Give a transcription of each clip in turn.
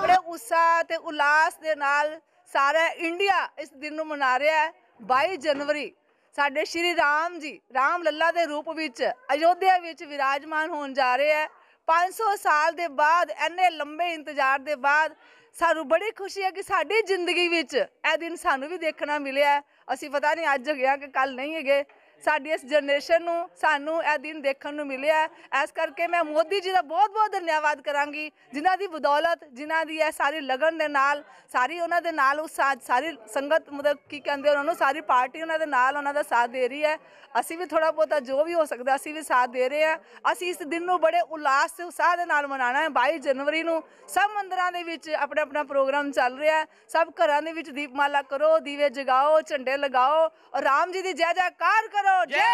ਬੜੇ ਉਤਸ਼ਾਹ ਤੇ ਉਲਾਸ ਦੇ ਨਾਲ ਸਾਰਾ ਇੰਡੀਆ ਇਸ ਦਿਨ ਨੂੰ ਮਨਾ ਰਿਹਾ ਹੈ 22 ਜਨਵਰੀ। ਸਾਡੇ ਸ਼੍ਰੀ ਰਾਮ ਜੀ, ਰਾਮ ਲੱਲਾ ਦੇ ਰੂਪ ਵਿੱਚ ਅਯੋਧਿਆ ਵਿੱਚ ਵਿਰਾਜਮਾਨ ਹੋਣ ਜਾ ਰਹੇ ਹੈ। 500 ਸਾਲ ਦੇ ਬਾਅਦ, ਇੰਨੇ ਲੰਬੇ ਇੰਤਜ਼ਾਰ ਦੇ ਬਾਅਦ ਸਾਨੂੰ ਬੜੀ ਖੁਸ਼ੀ ਹੈ ਕਿ ਸਾਡੀ ਜ਼ਿੰਦਗੀ ਵਿੱਚ ਇਹ ਦਿਨ ਸਾਨੂੰ ਵੀ ਦੇਖਣਾ ਮਿਲਿਆ ਅਸੀਂ ਪਤਾ ਨਹੀਂ ਅੱਜ ਹੈਗੇ ਕਿ ਕੱਲ ਨਹੀਂ ਹੈਗੇ। ਸਾਡੀ ਇਸ ਜਨਰੇਸ਼ਨ ਨੂੰ, ਸਾਨੂੰ ਇਹ ਦਿਨ ਦੇਖਣ ਨੂੰ ਮਿਲਿਆ। ਹੈ। ਇਸ ਕਰਕੇ ਮੈਂ ਮੋਦੀ ਜੀ ਦਾ ਬਹੁਤ-ਬਹੁਤ ਧੰਨਵਾਦ ਕਰਾਂਗੀ, ਜਿਨ੍ਹਾਂ ਦੀ ਬਦੌਲਤ, ਜਿਨ੍ਹਾਂ ਦੀ ਇਹ ਸਾਰੀ ਲਗਨ ਦੇ ਨਾਲ, ਸਾਰੀ ਉਹਨਾਂ ਦੇ ਨਾਲ ਉਹ ਸਾ- ਸਾਰੀ ਸੰਗਤ ਮਤਲਬ ਕੀ ਕਹਿੰਦੇ ਉਹਨਾਂ ਨੂੰ, ਸਾਰੀ ਪਾਰਟੀ ਉਹਨਾਂ ਦੇ ਨਾਲ ਉਹਨਾਂ ਦਾ ਸਾਥ ਦੇ ਰਹੀ ਹੈ। ਅਸੀਂ ਵੀ ਥੋੜਾ ਬਹੁਤਾ ਜੋ ਵੀ ਹੋ ਸਕਦਾ, ਅਸੀਂ ਵੀ ਸਾਥ ਦੇ ਰਹੇ ਹਾਂ। ਅਸੀਂ ਇਸ ਦਿਨ ਨੂੰ ਬੜੇ ਉਲਾਸ ਤੇ ਉਤਸ਼ਾਹ ਦੇ ਨਾਲ ਮਨਾਉਣਾ ਹੈ। 22 ਜਨਵਰੀ ਨੂੰ ਸਭ ਮੰਦਰਾਂ ਦੇ ਵਿੱਚ ਆਪਣਾ ਆਪਣਾ ਪ੍ਰੋਗਰਾਮ ਚੱਲ ਰਿਹਾ ਹੈ। ਸਭ ਘਰਾਂ ਦੇ ਵਿੱਚ ਦੀਪਮਾਲਾ ਕਰੋ, ਦੀਵੇ ਜਗਾਓ, ਝੰਡੇ ਲਗਾਓ। ਔਰ ਰਾਮ ਜੀ ਦੀ ਜੈ ਜੈਕਾਰ ਕਰੋ ਜੈ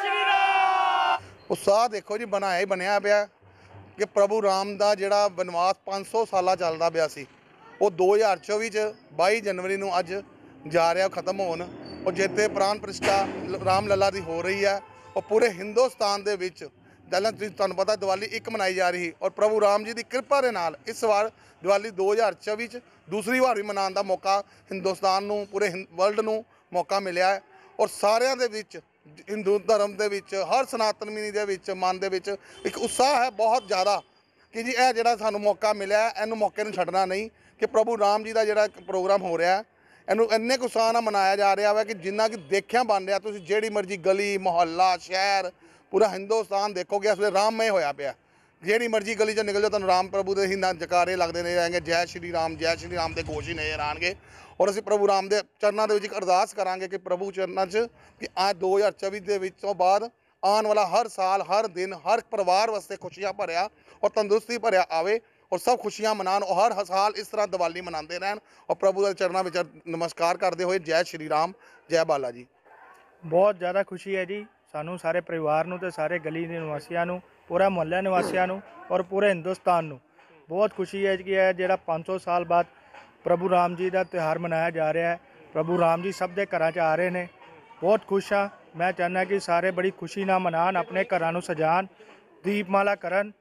ਸ਼੍ਰੀ ਰਾਮ ਉਤਸ਼ਾਹ ਦੇਖੋ ਜੀ, ਬਣਾਇਆ ਹੀ ਬਣਿਆ ਪਿਆ ਕਿ ਪ੍ਰਭੂ ਰਾਮ ਦਾ ਜਿਹੜਾ ਬਨਵਾਸ 500 ਸਾਲਾ ਚੱਲਦਾ ਪਿਆ ਸੀ। ਉਹ 2024 ਚ 22 ਜਨਵਰੀ ਨੂੰ ਅੱਜ ਜਾ ਰਿਹਾ ਖਤਮ ਹੋਣ। ਉਹ ਜਿੱਤੇ ਪ੍ਰਾਨ ਪ੍ਰਸ਼ਟਾ ਰਾਮ ਲੱਲਾ ਦੀ ਹੋ ਰਹੀ ਹੈ, ਉਹ ਪੂਰੇ ਹਿੰਦੁਸਤਾਨ ਦੇ ਵਿੱਚ। ਪਹਿਲਾਂ ਤੁਸੀਂ ਤੁਹਾਨੂੰ ਪਤਾ ਦੀਵਾਲੀ ਇੱਕ ਮਨਾਈ ਜਾ ਰਹੀ ਔਰ ਪ੍ਰਭੂ ਰਾਮ ਜੀ ਦੀ ਕਿਰਪਾ ਦੇ ਨਾਲ ਇਸ ਵਾਰ ਦੀਵਾਲੀ 2024 ਚ ਦੂਸਰੀ ਵਾਰ ਵੀ ਮਨਾਉਣ ਦਾ ਮੌਕਾ ਹਿੰਦੁਸਤਾਨ ਨੂੰ, ਪੂਰੇ ਵਰਲਡ ਨੂੰ ਮੌਕਾ ਮਿਲਿਆ ਹੈ। ਔਰ ਸਾਰਿਆਂ ਦੇ ਵਿੱਚ, ਹਿੰਦੂ ਧਰਮ ਦੇ ਵਿੱਚ, ਹਰ ਸਨਾਤਨ ਮੀਨੀ ਦੇ ਵਿੱਚ, ਮਨ ਦੇ ਵਿੱਚ ਇੱਕ ਉਤਸ਼ਾਹ ਹੈ ਬਹੁਤ ਜ਼ਿਆਦਾ ਕਿ ਜੀ ਇਹ ਜਿਹੜਾ ਸਾਨੂੰ ਮੌਕਾ ਮਿਲਿਆ, ਇਹਨੂੰ ਮੌਕੇ ਨੂੰ ਛੱਡਣਾ ਨਹੀਂ ਕਿ ਪ੍ਰਭੂ ਰਾਮ ਜੀ ਦਾ ਜਿਹੜਾ ਇੱਕ ਪ੍ਰੋਗਰਾਮ ਹੋ ਰਿਹਾ ਇਹਨੂੰ ਇੰਨੇ ਕੁ ਉਤਸ਼ਾਹ ਨਾਲ ਮਨਾਇਆ ਜਾ ਰਿਹਾ ਵਾ ਕਿ ਜਿੰਨਾ ਕਿ ਦੇਖਿਆ ਬਣ ਰਿਹਾ, ਤੁਸੀਂ ਜਿਹੜੀ ਮਰਜ਼ੀ ਗਲੀ, ਮੁਹੱਲਾ, ਸ਼ਹਿਰ, ਪੂਰਾ ਹਿੰਦੁਸਤਾਨ ਦੇਖੋਗੇ, ਇਸ ਵੇਲੇ ਰਾਮਮय ਹੋਇਆ ਪਿਆ। ਜਿਹੜੀ ਮਰਜ਼ੀ ਗਲੀ ਚੋਂ ਨਿਕਲ ਜਾਓ ਤੁਹਾਨੂੰ ਰਾਮ ਪ੍ਰਭੂ ਦੇ ਹੀ ਨਾਂ ਜਕਾਰੇ ਲੱਗਦੇ ਨੇ ਆਏਗੇ ਜੈ ਸ਼੍ਰੀ ਰਾਮ, ਜੈ ਸ਼੍ਰੀ ਰਾਮ ਦੇ ਘੋਸ਼ ਹੀ ਨਜ਼ਰ ਆਣਗੇ। ਔਰ ਅਸੀਂ ਪ੍ਰਭੂ ਰਾਮ ਦੇ ਚਰਨਾਂ ਦੇ ਵਿੱਚ ਇੱਕ ਅਰਦਾਸ ਕਰਾਂਗੇ ਕਿ ਪ੍ਰਭੂ ਚਰਨਾਂ 'ਚ ਕਿ ਅੱਜ 2024 ਦੇ ਵਿੱਚ ਤੋਂ ਬਾਅਦ ਆਉਣ ਵਾਲਾ ਹਰ ਸਾਲ, ਹਰ ਦਿਨ, ਹਰ ਪਰਿਵਾਰ ਵਾਸਤੇ ਖੁਸ਼ੀਆਂ ਭਰਿਆ ਔਰ ਤੰਦਰੁਸਤੀ ਭਰਿਆ ਆਵੇ ਔਰ ਸਭ ਖੁਸ਼ੀਆਂ ਮਨਾਉਣ ਔਰ ਹਰ ਸਾਲ ਇਸ ਤਰ੍ਹਾਂ ਦੀਵਾਲੀ ਮਨਾਉਂਦੇ ਰਹਿਣ। ਔਰ ਪ੍ਰਭੂ ਦੇ ਚਰਨਾਂ ਵਿੱਚ ਨਮਸਕਾਰ ਕਰਦੇ ਹੋਏ ਜੈ ਸ਼੍ਰੀ ਰਾਮ, ਜੈ ਬਾਲਾ ਜੀ। ਬਹੁਤ ਜ਼ਿਆਦਾ ਖੁਸ਼ੀ ਹੈ ਜੀ ਸਾਨੂੰ ਸਾਰੇ ਪਰਿਵਾਰ ਨੂੰ ਤੇ ਸਾਰੇ ਗਲੀ ਦੇ ਨਿਵਾਸੀਆਂ ਨੂੰ ਪੂਰਾ ਮੁਹੱਲਾ ਨਿਵਾਸੀਆਂ ਨੂੰ ਔਰ ਪੂਰੇ ਹਿੰਦੁਸਤਾਨ ਨੂੰ। ਬਹੁਤ ਖੁਸ਼ੀ ਹੈ ਕਿ ਇਹ ਜਿਹੜਾ 500 ਸਾਲ ਬਾਅਦ ਪ੍ਰਭੂ ਰਾਮ ਜੀ ਦਾ ਤਿਉਹਾਰ ਮਨਾਇਆ ਜਾ ਰਿਹਾ ਹੈ। ਪ੍ਰਭੂ ਰਾਮ ਜੀ ਸਭ ਦੇ ਘਰਾਂ 'ਚ ਆ ਰਹੇ ਨੇ। ਬਹੁਤ ਖੁਸ਼ ਹਾਂ। ਮੈਂ ਚਾਹੁੰਦਾ ਕਿ ਸਾਰੇ ਬੜੀ ਖੁਸ਼ੀ ਨਾਲ ਮਨਾਉਣ, ਆਪਣੇ ਘਰਾਂ ਨੂੰ ਸਜਾਣ ਦੀਪਮਾਲਾ ਕਰਨ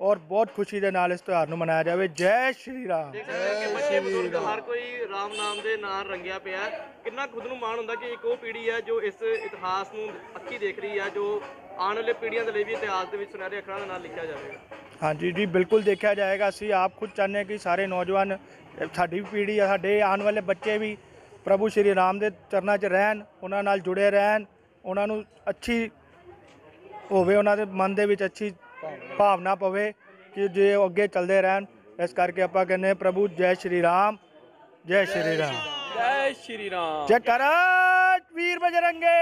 ਔਰ ਬਹੁਤ ਖੁਸ਼ੀ ਦੇ ਨਾਲ ਇਸ ਤਿਉਹਾਰ ਨੂੰ ਮਨਾਇਆ ਜਾਵੇ। ਜੈ ਸ਼੍ਰੀ ਰਾਮ। ਕਿ ਬੱਚੇ ਬਜ਼ੁਰਗ ਹਰ ਕੋਈ ਰਾਮ ਨਾਮ ਦੇ ਨਾਲ ਰੰਗਿਆ ਪਿਆ ਹੈ। ਕਿੰਨਾ ਖੁਦ ਨੂੰ ਮਾਣ ਹੁੰਦਾ ਕਿ ਇੱਕ ਉਹ ਪੀੜ੍ਹੀ ਹੈ ਜੋ ਇਸ ਇਤਿਹਾਸ ਨੂੰ ਅੱਖੀ ਦੇਖ ਰਹੀ ਹੈ ਜੋ ਆਉਣ ਵਾਲੇ ਪੀੜ੍ਹੀਆਂ ਦੇ ਲਈ ਵੀ ਇਤਿਹਾਸ ਦੇ ਵਿੱਚ ਸੁਨਹਿਰੇ ਅੱਖਰਾਂ ਦੇ ਨਾਲ ਲਿਖਿਆ ਜਾਵੇਗਾ। ਹਾਂਜੀ ਜੀ ਬਿਲਕੁਲ ਦੇਖਿਆ ਜਾਏਗਾ। ਅਸੀਂ ਆਪ ਖੁਦ ਚਾਹੁੰਦੇ ਹਾਂ ਕਿ ਸਾਰੇ ਨੌਜਵਾਨ ਅ, ਸਾਡੀ ਵੀ ਪੀੜ੍ਹੀ ਆ ਸਾਡੇ ਆਉਣ ਵਾਲੇ ਬੱਚੇ ਵੀ ਪ੍ਰਭੂ ਸ਼੍ਰੀ ਰਾਮ ਦੇ ਚਰਨਾਂ 'ਚ ਰਹਿਣ ਉਹਨਾਂ ਨਾਲ ਜੁੜੇ ਰਹਿਣ ਉਹਨਾਂ ਨੂੰ ਅੱਛੀ ਹੋਵੇ ਉਹਨਾਂ ਦੇ ਮਨ ਦੇ ਵਿੱਚ ਅੱਛੀ ਭਾਵਨਾ ਪਵੇ ਕਿ ਜੇ ਉਹ ਅੱਗੇ ਚੱਲਦੇ ਰਹਿਣ ਇਸ ਕਰਕੇ ਆਪਾਂ ਕਹਿੰਦੇ ਹਾਂ ਪ੍ਰਭੂ ਜੈ ਸ਼੍ਰੀ ਰਾਮ ਜੈ ਸ਼੍ਰੀ ਰਾਮ। ਜੈ ਸ਼੍ਰੀ ਰਾਮ। ਜੈ ਕਰਾ ਵੀਰ ਬਜਰੰਗੇ।